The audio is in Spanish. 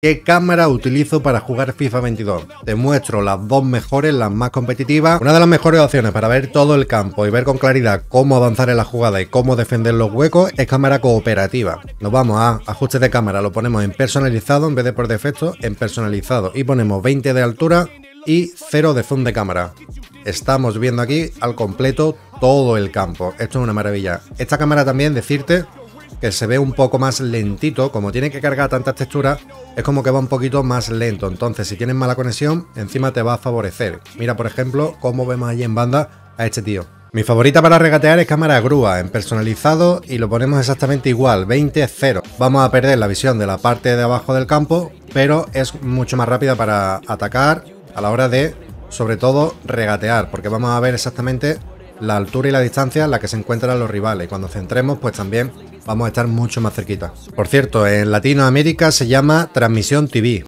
¿Qué cámara utilizo para jugar FIFA 22? Te muestro las dos mejores, las más competitivas. Una de las mejores opciones para ver todo el campo y ver con claridad cómo avanzar en la jugada y cómo defender los huecos es cámara cooperativa. Nos vamos a ajustes de cámara, lo ponemos en personalizado en vez de por defecto en personalizado y ponemos 20 de altura y 0 de zoom de cámara. Estamos viendo aquí al completo todo el campo. Esto es una maravilla. Esta cámara también decirte que se ve un poco más lentito, como tiene que cargar tantas texturas, es como que va un poquito más lento. Entonces, si tienes mala conexión, encima te va a favorecer. Mira, por ejemplo, cómo vemos allí en banda a este tío. Mi favorita para regatear es cámara grúa, en personalizado y lo ponemos exactamente igual, 20-0. Vamos a perder la visión de la parte de abajo del campo, pero es mucho más rápida para atacar a la hora de, sobre todo, regatear, porque vamos a ver exactamente la altura y la distancia en la que se encuentran los rivales. Y cuando centremos, pues también vamos a estar mucho más cerquita. Por cierto, en Latinoamérica se llama Transmisión TV,